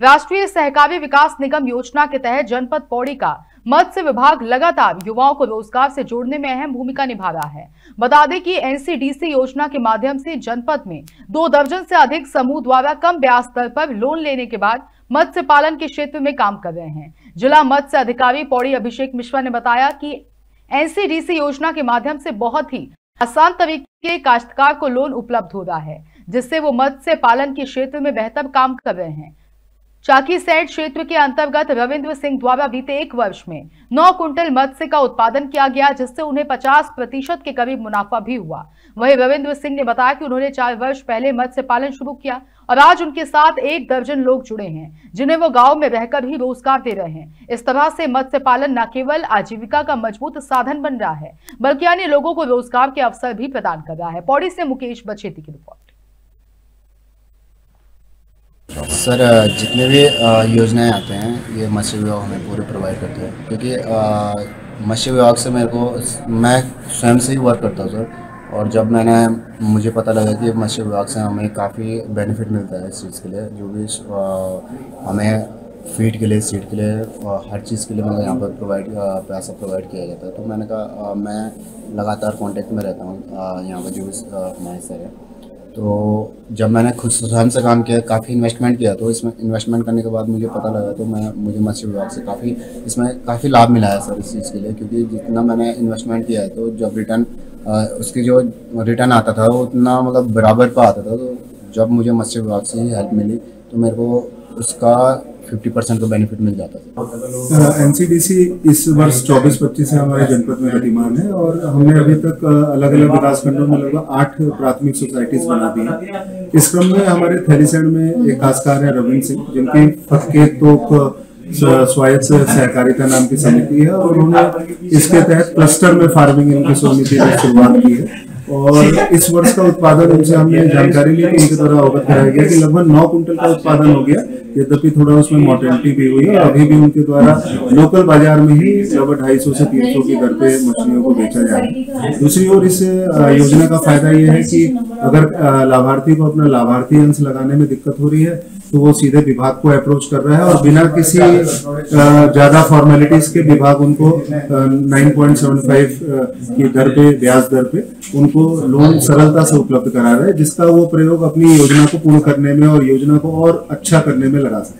राष्ट्रीय सहकारी विकास निगम योजना के तहत जनपद पौड़ी का मत्स्य विभाग लगातार युवाओं को रोज़गार से जोड़ने में अहम भूमिका निभा रहा है। बता दें कि एनसीडीसी योजना के माध्यम से जनपद में दो दर्जन से अधिक समूह द्वारा कम ब्याज दर पर लोन लेने के बाद मत्स्य पालन के क्षेत्र में काम कर रहे हैं। जिला मत्स्य अधिकारी पौड़ी अभिषेक मिश्रा ने बताया कि एनसीडीसी योजना के माध्यम से बहुत ही आसान तरीके काश्तकार को लोन उपलब्ध हो रहा है। जिससे वो मत्स्य पालन के क्षेत्र में बेहतर काम कर रहे हैं। चाकी सैड क्षेत्र के अंतर्गत रविंद्र सिंह द्वारा बीते एक वर्ष में नौ कुंटल मत्स्य का उत्पादन किया गया, जिससे उन्हें 50 प्रतिशत के करीब मुनाफा भी हुआ। वहीं रविंद्र सिंह ने बताया कि उन्होंने चार वर्ष पहले मत्स्य पालन शुरू किया और आज उनके साथ एक दर्जन लोग जुड़े हैं, जिन्हें वो गाँव में रहकर ही रोज़गार दे रहे हैं। इस तरह से मत्स्य पालन न केवल आजीविका का मज़बूत साधन बन रहा है, बल्कि अन्य लोगों को रोज़गार के अवसर भी प्रदान कर रहा है। पौड़ी से मुकेश बछेती की रिपोर्ट। सर, जितने भी योजनाएँ आते हैं, ये मत्स्य विभाग हमें पूरे प्रोवाइड करते हैं। क्योंकि मत्स्य विभाग से मेरे को मैं स्वयं से ही वर्क करता हूँ, सर। और जब मैंने, मुझे पता लगा कि मत्स्य विभाग से हमें काफ़ी बेनिफिट मिलता है इस चीज़ के लिए, जो भी हमें फ़ीड के लिए सीट के लिए हर चीज़ के लिए मतलब यहाँ पर प्रोवाइड पैसा प्रोवाइड किया जाता है। तो मैंने कहा मैं लगातार कांटेक्ट में रहता हूँ यहाँ पर जो भी हमारे सर है। तो जब मैंने खुद स्वयं से काम किया, काफ़ी इन्वेस्टमेंट किया तो इसमें इन्वेस्टमेंट करने के बाद मुझे पता लगा तो मैं, मुझे मत्स्य विभाग से काफ़ी, इसमें काफ़ी लाभ मिला है सर इस चीज़ के लिए, क्योंकि जितना मैंने इन्वेस्टमेंट किया है तो जब रिटर्न उसकी जो रिटर्न आता था, वो उतना मतलब बराबर पर आता था तो जब मुझे मत्स्य विभाग से ही हेल्प मिली तो मेरे को उसका फिफ्टी परसेंट का बेनिफिट मिल जाता है एनसीडीसी इस वर्ष चौबीस पच्चीस से हमारे जनपद में गतिमान है और हमने अभी तक अलग अलग विकास खंडों में लगभग आठ प्राथमिक सोसाइटीज बना दी है। इस क्रम में हमारे थैलीसैंड में एक खासकार है रविंद्र सिंह, जिनकी फतके तोप स्वायत्त सहकारिता नाम की समिति है और उन्होंने इसके तहत क्लस्टर में फ़ार्मिंग इनकी समिति ने शुरुआत की है। और इस वर्ष का उत्पादन उनसे हमने जानकारी ली कि उनके द्वारा अवगत कराया गया कि लगभग नौ कुंटल का उत्पादन हो गया। यद्यपि थोड़ा उसमें मोर्टेलिटी भी हुई है अभी भी उनके द्वारा लोकल बाज़ार में ही लगभग ढाई सौ से तीन सौ की दर पे मछलियों को बेचा जा रहा है। दूसरी ओर इस योजना का फ़ायदा यह है कि अगर लाभार्थी को अपना लाभार्थी अंश लगाने में दिक्कत हो रही है तो वो सीधे विभाग को अप्रोच कर रहा है और बिना किसी ज़्यादा फॉर्मेलिटीज के विभाग उनको 9.75 की दर पे ब्याज दर पे उनको लोन सरलता से उपलब्ध करा रहे हैं जिसका वो प्रयोग अपनी योजना को पूर्ण करने में और योजना को और अच्छा करने में लगा सकते